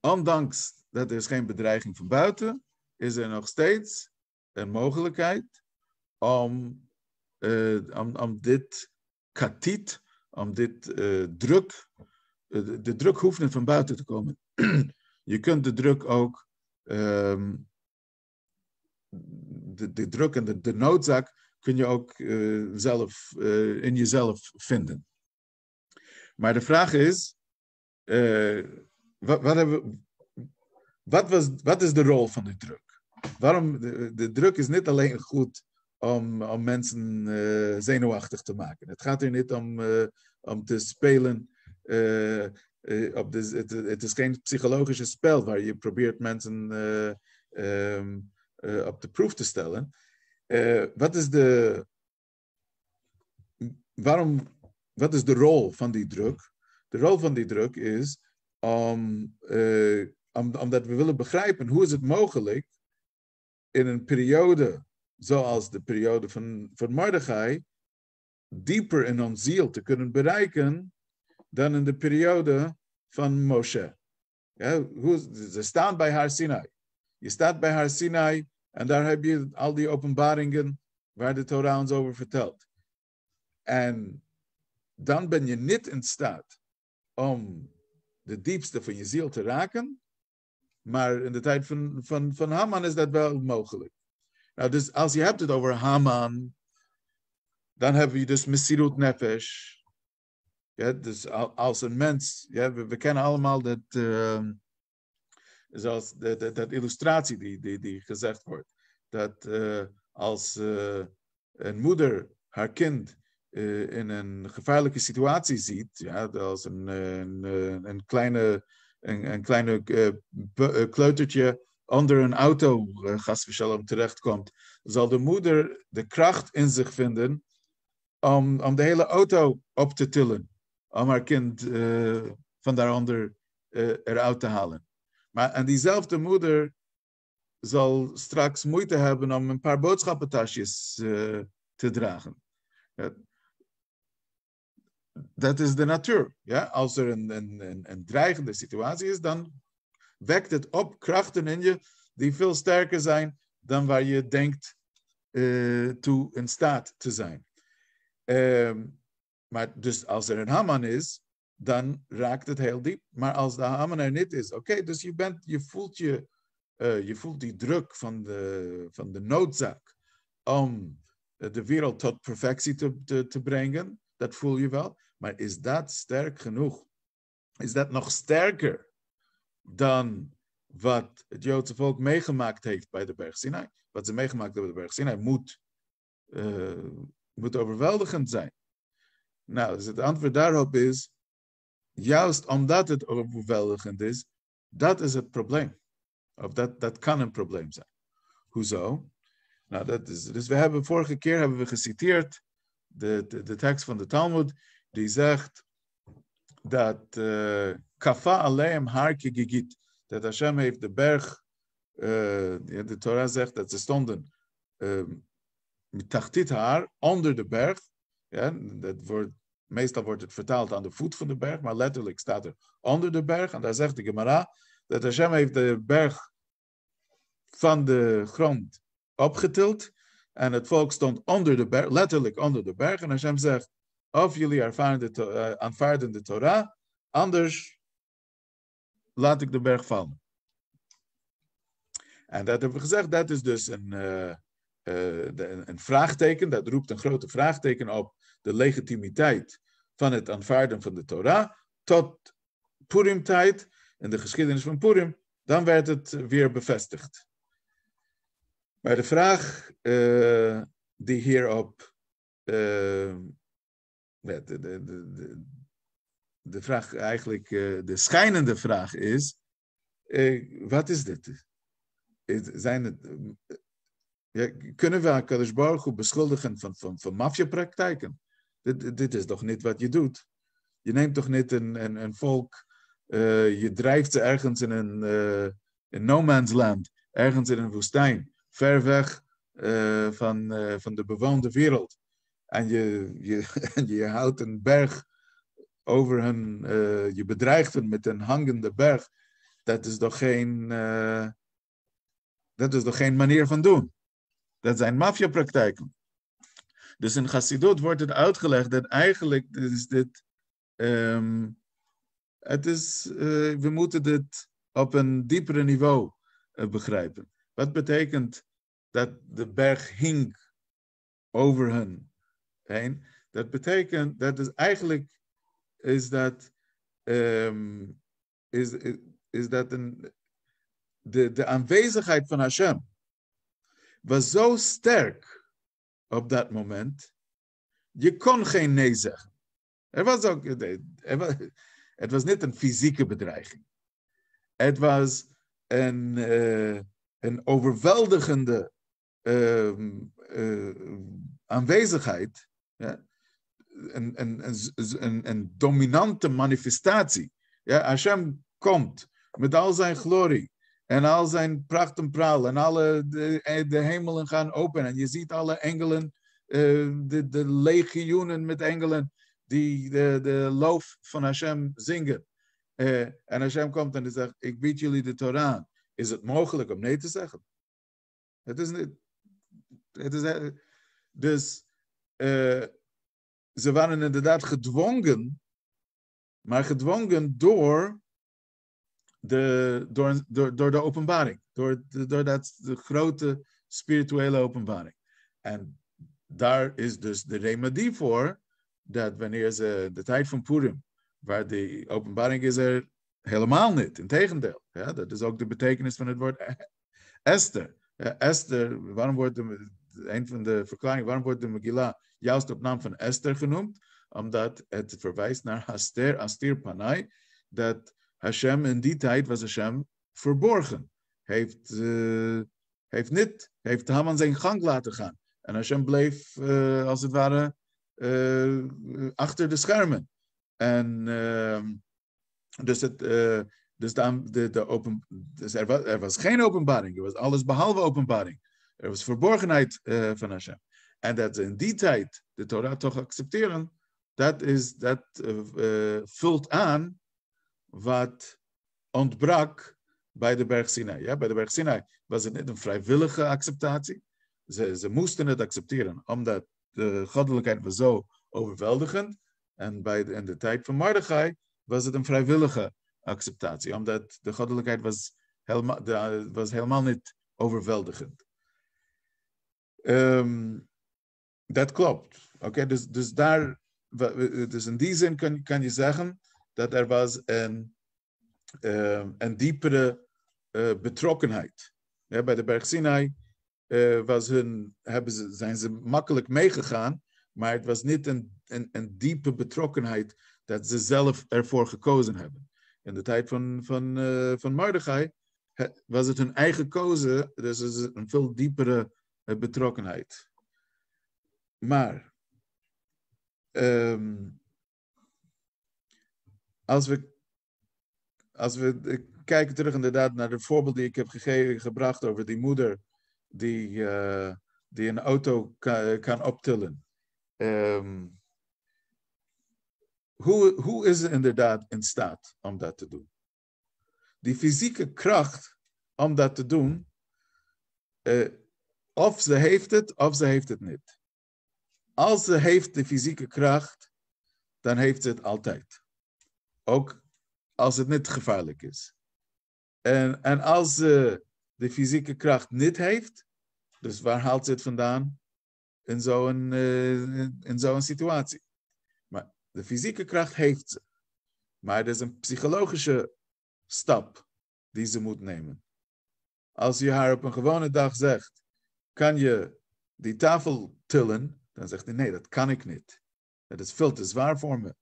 Speaker 1: ondanks dat er is geen bedreiging van buiten, is er nog steeds een mogelijkheid om, uh, om, om dit katiet, om dit uh, druk, uh, de, druk hoeft niet van buiten te komen. Je kunt de druk ook, um, de, de druk en de, de noodzaak kun je ook zelf, in jezelf vinden. Maar de vraag is, uh, wat, wat, wat, was, wat is de rol van de druk? Waarom, de, de druk is niet alleen goed om, om mensen zenuwachtig te maken. Het gaat er niet om, om te spelen. op het, het, is geen psychologische spel waar je probeert mensen um, op de proef te stellen. Wat is de. Waarom. Wat is de rol van die druk? De rol van die druk is om, uh, om, omdat we willen begrijpen hoe is het mogelijk in een periode zoals de periode van, van Mordechai dieper in ons ziel te kunnen bereiken dan in de periode van Moshe. Ja, ze staan bij haar Sinai. Je staat bij haar Sinai en daar heb je al die openbaringen waar de Torah ons over vertelt. En dan ben je niet in staat om de diepste van je ziel te raken. Maar in de tijd van, van, van Haman is dat wel mogelijk. Nou, dus als je hebt het over Haman, dan hebben we dus Mesirut Nefesh. Ja, dus als een mens, ja, we, kennen allemaal dat, uh, zoals de, dat illustratie die, die, die gezegd wordt. Dat uh, als uh, een moeder haar kind uh, in een gevaarlijke situatie ziet, ja, als een, een, een kleine, een, een kleine kleutertje onder een auto, uh, gastverdiening, terechtkomt, zal de moeder de kracht in zich vinden om, om de hele auto op te tillen, om haar kind van daaronder eruit te halen. Maar, en diezelfde moeder zal straks moeite hebben om een paar boodschappentasjes te dragen. Dat is de natuur. Ja? Als er een, een, een, dreigende situatie is, dan wekt het op krachten in je die veel sterker zijn dan waar je denkt uh, toe in staat te zijn. Um, maar dus als er een Haman is, dan raakt het heel diep. Maar als de hamer er niet is, oké, dus je, bent, je, voelt je, uh, je voelt die druk van de, van de noodzaak om de wereld tot perfectie te, te, te brengen. Dat voel je wel. Maar is dat sterk genoeg? Is dat nog sterker dan wat het Joodse volk meegemaakt heeft bij de berg Sinai? Wat ze meegemaakt hebben bij de berg Sinai moet, uh, moet overweldigend zijn. Nou, dus het antwoord daarop is, juist omdat het overweldigend is, dat is het probleem. Of dat, dat kan een probleem zijn. Hoezo? Nou, dat is, dus we hebben vorige keer hebben we geciteerd de, de, tekst van de Talmud, die zegt dat uh, kafa aleim harke gigit, dat Hashem heeft de berg, uh, de Torah zegt dat ze stonden uh, met tachtit haar onder de berg, ja, dat wordt Meestal wordt het vertaald aan de voet van de berg, maar letterlijk staat er onder de berg. En daar zegt de Gemara dat Hashem heeft de berg van de grond opgetild. En het volk stond onder de berg, letterlijk onder de berg. En Hashem zegt, of jullie eh, aanvaarden de Torah, anders laat ik de berg vallen. En dat hebben we gezegd, dat is dus een, uh, uh, een, vraagteken, dat roept een grote vraagteken op de legitimiteit van het aanvaarden van de Torah tot Purim-tijd en de geschiedenis van Purim, dan werd het weer bevestigd. Maar de vraag uh, die hierop uh, de, de, de, de, vraag eigenlijk, uh, de schijnende vraag is, wat is dit? Zijn het, kunnen we Akadosh Baruch beschuldigen van, van, van maffiapraktijken? Dit, dit is toch niet wat je doet? Je neemt toch niet een, een, een volk, je drijft ze ergens in een in no man's land, ergens in een woestijn, ver weg van, van de bewoonde wereld en je, je, je houdt een berg over hun, uh, je bedreigt hen met een hangende berg, dat is toch geen, dat is toch geen manier van doen. Dat zijn maffiapraktijken. Dus in Chassidut wordt het uitgelegd dat eigenlijk dit, um, het is, we moeten dit op een diepere niveau begrijpen. Wat betekent dat de berg hing over hen? heen. Dat betekent, dat is eigenlijk, is dat, um, is, is, dat een, de, de aanwezigheid van Hashem was zo sterk op dat moment, je kon geen nee zeggen. Er was ook, het was niet een fysieke bedreiging. Het was een, uh, een overweldigende uh, uh, aanwezigheid ja, een, een, een, een, dominante manifestatie. Ja, Hashem komt met al zijn glorie en al zijn pracht en praal en alle de, hemelen gaan open en je ziet alle engelen, uh, de, de legioenen met engelen die de, de loof van Hashem zingen. Uh, en Hashem komt en hij zegt, ik bied jullie de Torah. Is het mogelijk om nee te zeggen? Het is niet. Het is, dus uh, ze waren inderdaad gedwongen, maar gedwongen door de, door, door, door de openbaring, door, door dat, de grote spirituele openbaring. En daar is dus de remedie voor, dat wanneer ze de tijd van Purim, waar die openbaring is er helemaal niet, integendeel. Ja, dat is ook de betekenis van het woord Esther. Ja, Esther, waarom wordt de, een van de verklaringen, waarom wordt de Megillah juist op naam van Esther genoemd? Omdat het verwijst naar Aster, Astir Panay, dat Hashem in die tijd was Hashem verborgen. Heeft, uh, heeft niet, heeft Haman zijn gang laten gaan. En Hashem bleef, uh, als het ware, uh, achter de schermen. En ehm, dus het, dus, de, de, de open, dus er, was, er was geen openbaring. Er was alles behalve openbaring. Er was verborgenheid uh, van Hashem. En dat ze in die tijd de Torah toch accepteren, dat, is, dat uh, vult aan wat ontbrak bij de berg Sinai. Ja, bij de berg Sinai was het niet een vrijwillige acceptatie. Ze, ze moesten het accepteren, omdat de goddelijkheid was zo overweldigend. En bij de, in de tijd van Mordechai was het een vrijwillige acceptatie, omdat de goddelijkheid was helemaal, was helemaal niet overweldigend. Um, dat klopt. Oké, dus, dus daar, dus in die zin kan, kan je zeggen dat er was een, uh, een diepere uh, betrokkenheid. Ja, bij de Berg Sinai uh, was hun, hebben ze, zijn ze makkelijk meegegaan, maar het was niet een, een, een diepe betrokkenheid dat ze zelf ervoor gekozen hebben. In de tijd van, van, uh, van was het hun eigen kozen, dus is een veel diepere betrokkenheid. Maar um, als we, als we kijken terug inderdaad naar de voorbeeld die ik heb gegeven, gebracht over die moeder die, die een auto kan, kan optillen. Um, hoe, is ze inderdaad in staat om dat te doen? Die fysieke kracht om dat te doen, uh, of ze heeft het, of ze heeft het niet. Als ze heeft de fysieke kracht, dan heeft ze het altijd. Ook als het niet gevaarlijk is. En, en als ze de fysieke kracht niet heeft, dus waar haalt ze het vandaan? In zo'n uh, in zo'n situatie. De fysieke kracht heeft ze. Maar er is een psychologische stap die ze moet nemen. Als je haar op een gewone dag zegt, kan je die tafel tillen? Dan zegt hij, nee, dat kan ik niet. Het is veel te zwaar voor me.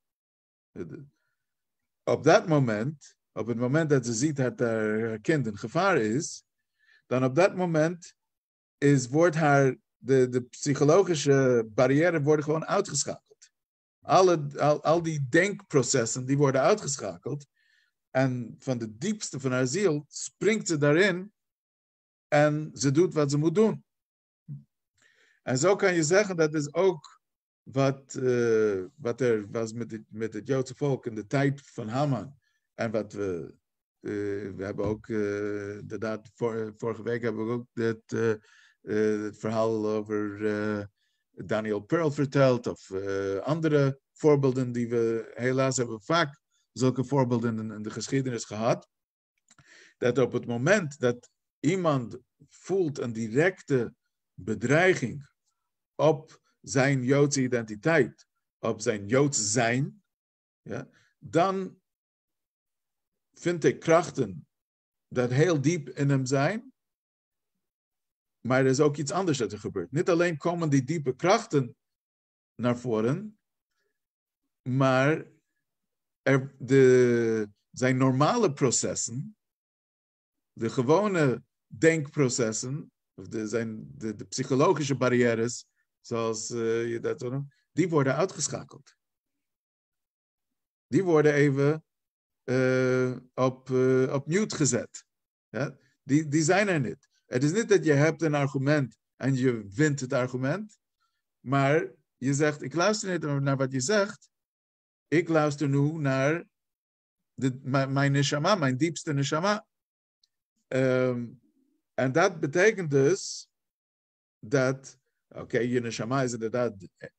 Speaker 1: Op dat moment, op het moment dat ze ziet dat haar kind in gevaar is, dan op dat moment is, wordt haar, de, de psychologische barrière worden gewoon uitgeschakeld. Alle, al, al die denkprocessen die worden uitgeschakeld. En van de diepste van haar ziel springt ze daarin en ze doet wat ze moet doen. En zo kan je zeggen, dat is ook wat, uh, wat er was met met het Joodse volk in de tijd van Haman. En wat we, uh, we hebben ook, uh, inderdaad, vor, vorige week hebben we ook het verhaal over Daniel Pearl verteld. Of andere voorbeelden die we, helaas hebben vaak zulke voorbeelden in, in de geschiedenis gehad. Dat op het moment dat iemand voelt een directe bedreiging op zijn Joodse identiteit, op zijn Joods zijn, ja, dan vindt hij krachten dat heel diep in hem zijn. Maar er is ook iets anders dat er gebeurt. Niet alleen komen die diepe krachten naar voren, maar er, de, zijn normale processen, de gewone denkprocessen, of de, zijn de, de psychologische barrières, zoals uh, je dat noemt, die worden uitgeschakeld. Die worden even uh, op, uh, op mute gezet. Ja? Die, die zijn er niet. Het is niet dat je hebt een argument en je wint het argument, maar je zegt, ik luister niet naar wat je zegt, ik luister nu naar de, mijn, mijn neshama, mijn diepste neshama. Um, en dat betekent dus dat, oké, je neshama is inderdaad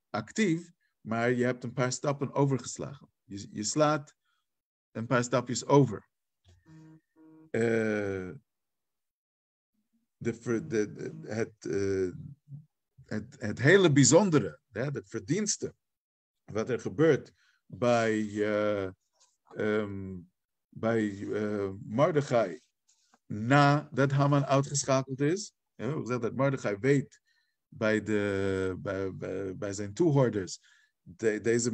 Speaker 1: actief, maar je hebt een paar stappen overgeslagen. Je, je slaat een paar stapjes over. Uh, de, de, het, uh, het, het hele bijzondere, hè, de verdienste, wat er gebeurt bij, uh, bij uh, nadat Haman uitgeschakeld is. We dat Mordechai weet bij, de, bij, bij, zijn toehoorders de, deze,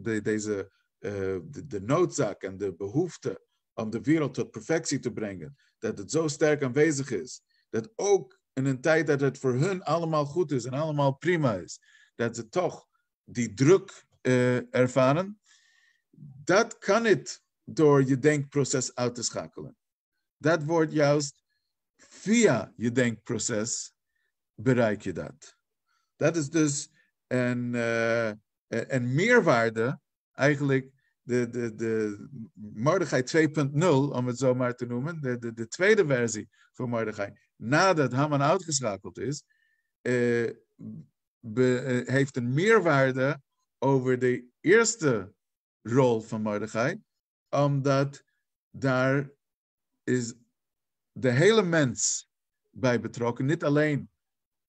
Speaker 1: de, deze de, de noodzaak en de behoefte om de wereld tot perfectie te brengen, dat het zo sterk aanwezig is, dat ook in een tijd dat het voor hun allemaal goed is en allemaal prima is, dat ze toch die druk uh, ervaren, dat kan niet door je denkproces uit te schakelen. Dat wordt juist via je denkproces bereik je dat. Dat is dus een, uh, meerwaarde, eigenlijk de, de, de Mordechai 2.0, om het zo maar te noemen, de, de, de tweede versie van Mordechai, nadat Haman uitgeschakeld is, be, uh, heeft een meerwaarde over de eerste rol van Mordechai, omdat daar is de hele mens bij betrokken, niet alleen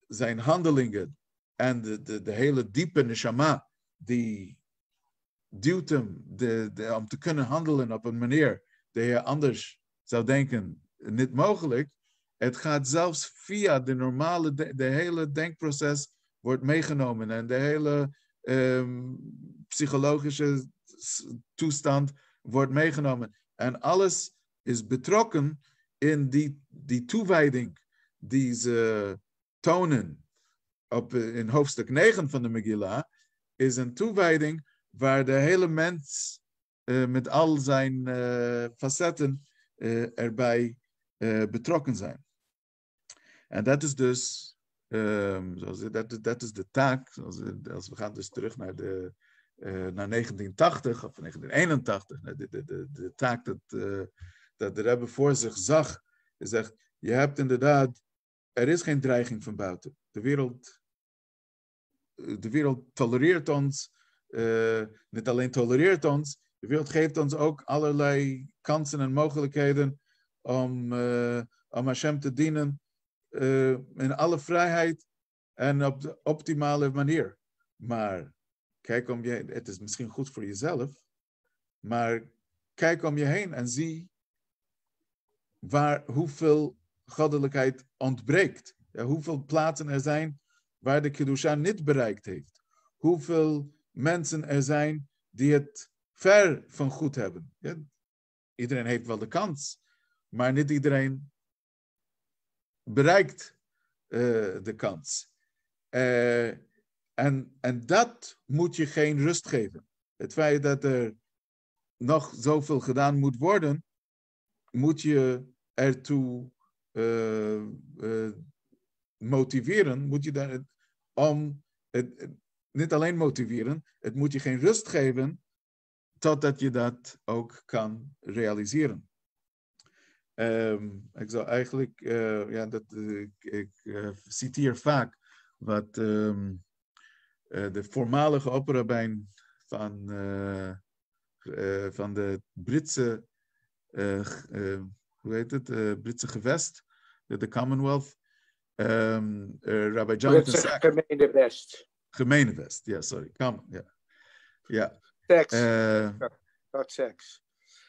Speaker 1: zijn handelingen en de, de, de hele diepe neshama, die duwt hem de, om te kunnen handelen op een manier die je anders zou denken niet mogelijk. Het gaat zelfs via de normale, de, hele denkproces wordt meegenomen en de hele um, psychologische toestand wordt meegenomen. En alles is betrokken in die, die toewijding die ze tonen op, in hoofdstuk 9 van de Megillah, is een toewijding waar de hele mens uh, met al zijn uh, facetten erbij betrokken zijn. En dat is dus, um, zoals, dat, dat is de taak, als, als we gaan dus terug naar de, uh, naar 1980 of 1981, de, de, de, taak dat, uh, dat de Rebbe voor zich zag. Hij zegt, je hebt inderdaad, er is geen dreiging van buiten. De wereld, de wereld tolereert ons, niet alleen tolereert ons, de wereld geeft ons ook allerlei kansen en mogelijkheden om, om Hashem te dienen in alle vrijheid en op de optimale manier. Maar Kijk om je Het is misschien goed voor jezelf, maar kijk om je heen en zie waar, hoeveel goddelijkheid ontbreekt. Ja, hoeveel plaatsen er zijn waar de Kedusha niet bereikt heeft. Hoeveel mensen er zijn die het ver van goed hebben. Ja, iedereen heeft wel de kans, maar niet iedereen bereikt uh, de kans. Uh, en, en dat moet je geen rust geven. Het feit dat er nog zoveel gedaan moet worden, moet je ertoe uh, motiveren, moet je daar om het, niet alleen motiveren, het moet je geen rust geven totdat je dat ook kan realiseren. Um, ik zou eigenlijk, uh, ja, dat, uh, ik, uh, citeer vaak wat um, de voormalige opperrabijn van, van de Britse, hoe heet het, Britse gewest, de Commonwealth, um, Rabbi Jonathan
Speaker 2: Sachs. Gemeene West.
Speaker 1: Gemeene West, ja, sorry. Come, ja. Ja.
Speaker 2: Sex. Not sex.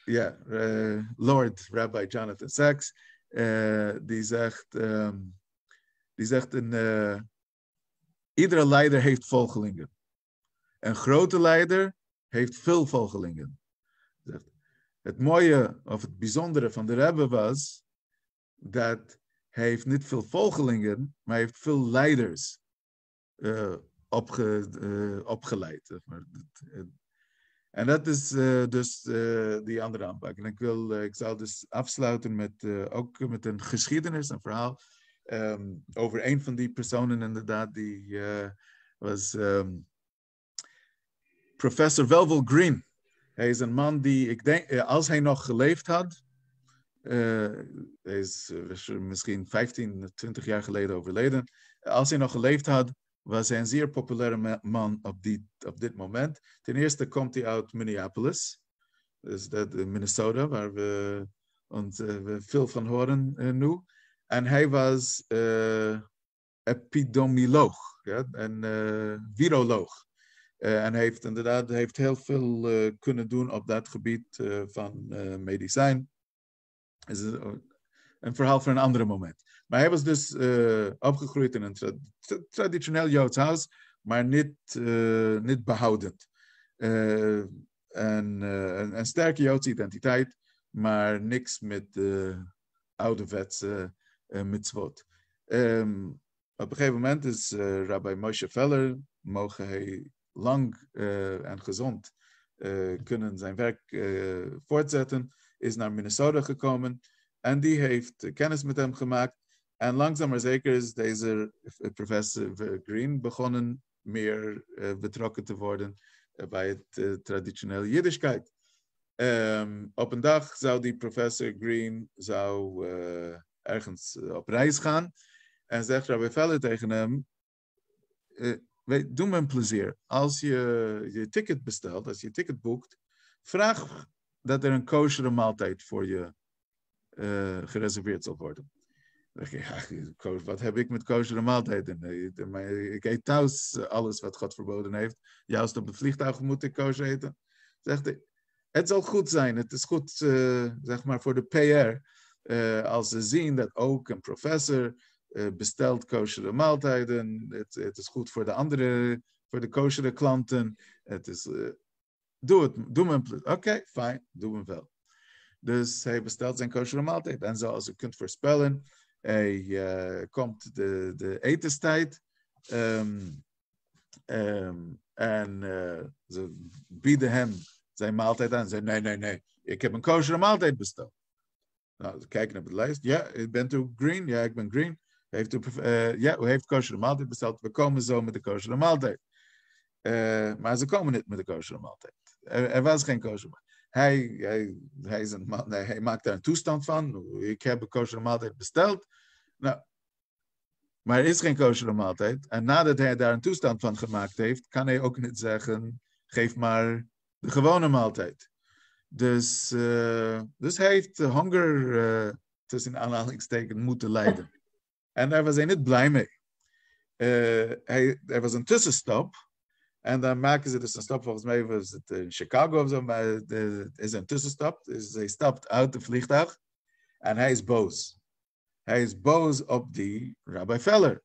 Speaker 1: Ja, uh, Lord Rabbi Jonathan Sachs, uh, die zegt, um, die zegt een, uh, iedere leider heeft volgelingen. Een grote leider heeft veel volgelingen. Het mooie of het bijzondere van de Rebbe was dat hij heeft niet veel volgelingen, maar hij heeft veel leiders opge, opgeleid. En dat is uh, dus uh, die andere aanpak. En ik, wil, uh, ik zal dus afsluiten met ook met een geschiedenis, een verhaal um, over een van die personen inderdaad, die was um, professor Velvel Green. Hij is een man die, ik denk, als hij nog geleefd had, hij is misschien 15, 20 jaar geleden overleden, als hij nog geleefd had, was een zeer populaire man op, dit moment. Ten eerste komt hij uit Minneapolis, dus dat, Minnesota, waar we, ons, uh, we veel van horen uh, nu. En hij was uh, epidemioloog, ja, en viroloog. en heeft inderdaad heeft heel veel kunnen doen op dat gebied van medicijn. Is een verhaal voor een ander moment. Maar hij was dus uh, opgegroeid in een tra traditioneel Joods huis, maar niet, uh, niet behoudend. Uh, en een, een, sterke Joodse identiteit, maar niks met ouderwetse mitzvot. Um, op een gegeven moment is Rabbi Moshe Feller, mogen hij lang en gezond kunnen zijn werk voortzetten, is naar Minnesota gekomen en die heeft kennis met hem gemaakt. En langzaam maar zeker is deze professor Green begonnen meer uh, betrokken te worden uh, bij het traditionele Jiddischkeit. Um, op een dag zou die professor Green zou, ergens op reis gaan en zegt Rabbi Feller tegen hem, doe me een plezier. Als je je ticket bestelt, als je je ticket boekt, vraag dat er een kosher maaltijd voor je gereserveerd zal worden ja, wat heb ik met kosher maaltijden? Ik eet thuis alles wat God verboden heeft. Juist op het vliegtuig moet ik kosher eten. Zegt hij, het zal goed zijn. Het is goed, uh, zeg maar, voor de PR. Uh, als ze zien dat ook een professor uh, bestelt kosher maaltijden. Het, het, is goed voor de andere, voor de kosher klanten. Het is, doe het, doe me Oké, fijn, doe hem wel. Dus hij bestelt zijn kosher maaltijd. En zoals u kunt voorspellen, hij uh, komt de, de etenstijd. Um, um, en uh, ze bieden hem zijn maaltijd aan. Ze zeggen, nee, nee, nee, ik heb een kosher maaltijd besteld. Nou, kijken naar de lijst. Ja, bent u green? Ja, ik ben green. Heeft u, uh, ja, u heeft kosher maaltijd besteld. We komen zo met de kosher maaltijd. maar ze komen niet met de kosher maaltijd. Er, er was geen kosher maaltijd. Hij, maakt daar een toestand van. Ik heb een kosher maaltijd besteld. Nou, maar er is geen kosher maaltijd. En nadat hij daar een toestand van gemaakt heeft, kan hij ook niet zeggen: geef maar de gewone maaltijd. Dus, uh, dus hij heeft honger uh, tussen aanhalingstekens moeten lijden. En daar was hij niet blij mee. Uh, hij, er was een tussenstop. En dan maken ze dus een stap, volgens mij was het in Chicago of zo, maar het is een tussenstap. Dus hij stapt uit het vliegtuig en hij is boos. Hij is boos op die Rabbi Feller.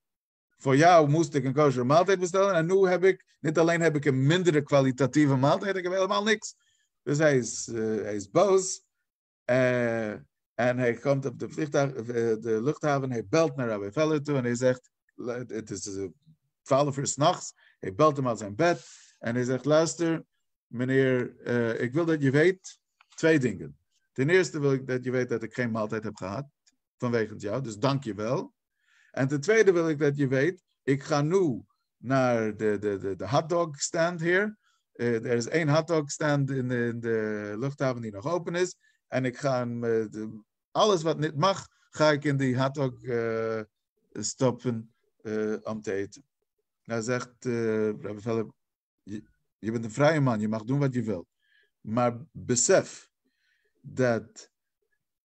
Speaker 1: voor jou moest ik een kosher maaltijd bestellen. En nu heb ik, niet alleen heb ik een mindere kwalitatieve maaltijd, ik heb helemaal niks. Dus hij is, uh, hij is boos. Uh, en hij komt op de, vliegtuig, de luchthaven, hij belt naar Rabbi Feller toe en hij zegt, het is 12 uur s'nachts. Hij belt hem uit zijn bed en hij zegt, luister, meneer, uh, ik wil dat je weet twee dingen. Ten eerste wil ik dat je weet dat ik geen maaltijd heb gehad vanwege jou, dus dank je wel. En ten tweede wil ik dat je weet, ik ga nu naar de, de, de, de hotdog stand hier. Uh, er is één hotdog stand in de, de, luchthaven die nog open is. En ik ga de, alles wat niet mag, ga ik in die hotdog uh, stoppen om te eten. Hij zegt, uh, je, je bent een vrije man, je mag doen wat je wilt. Maar besef dat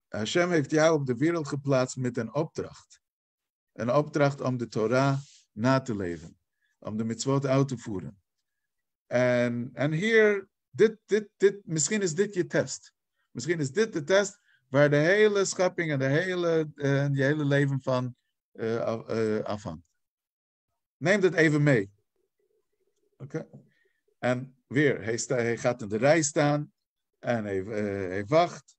Speaker 1: Hashem heeft jou op de wereld geplaatst met een opdracht. Een opdracht om de Torah na te leven. Om de mitzvot uit te voeren. En, en hier, dit, dit, dit, misschien is dit je test. Misschien is dit de test waar de hele schepping en de hele, uh, je hele leven van uh, afhangt. Neem dit even mee. Oké? En weer, hij, hij gaat in de rij staan en hij, hij wacht.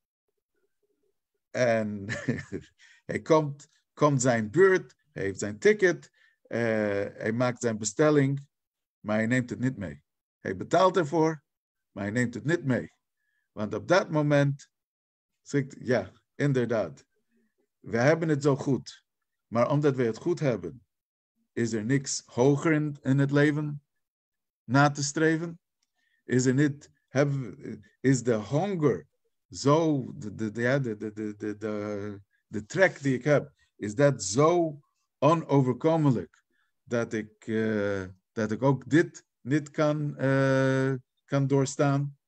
Speaker 1: En hij komt, komt zijn beurt, hij heeft zijn ticket, uh, hij maakt zijn bestelling, maar hij neemt het niet mee. Hij betaalt ervoor, maar hij neemt het niet mee. Want op dat moment zegt, ja, inderdaad, we hebben het zo goed. Maar omdat we het goed hebben, is er niks hoger in, in het leven na te streven? Is er niet, have, is de honger zo, de, de, de, de, de, de, de, de trek die ik heb, is dat zo onoverkomelijk dat ik, uh, dat ik ook dit niet kan, uh, kan doorstaan.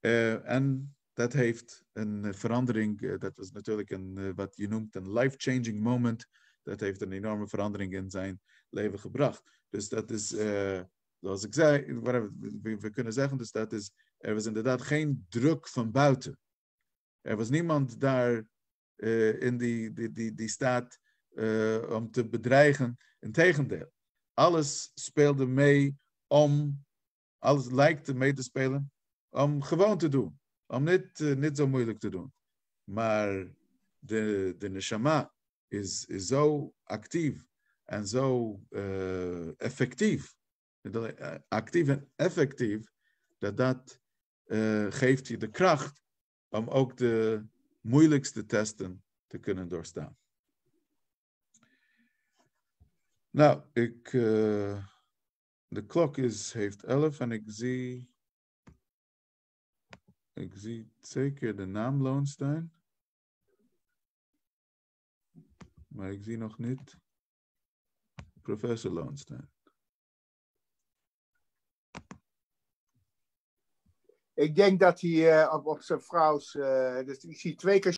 Speaker 1: Uh, en dat heeft een verandering, dat was natuurlijk een, wat je noemt een life-changing moment. Dat heeft een enorme verandering in zijn leven gebracht. Dus dat is, zoals ik zei, we, we kunnen zeggen, dus dat is er was inderdaad geen druk van buiten. Er was niemand daar uh, in die, die, die, staat uh, om te bedreigen. Integendeel, alles speelde mee om, alles lijkt mee te spelen, om gewoon te doen. Om niet, niet zo moeilijk te doen. Maar de, de neshama is, is zo actief en zo effectief. Actief en effectief, dat dat uh, geeft je de kracht om ook de moeilijkste testen te kunnen doorstaan. Nou, ik, de klok is, heeft 11 en ik zie, ik zie zeker de naam Loonstein. Maar ik zie nog niet professor Loonstein.
Speaker 2: Ik denk dat hij uh, op, zijn vrouws. Uh, dus ik zie twee keer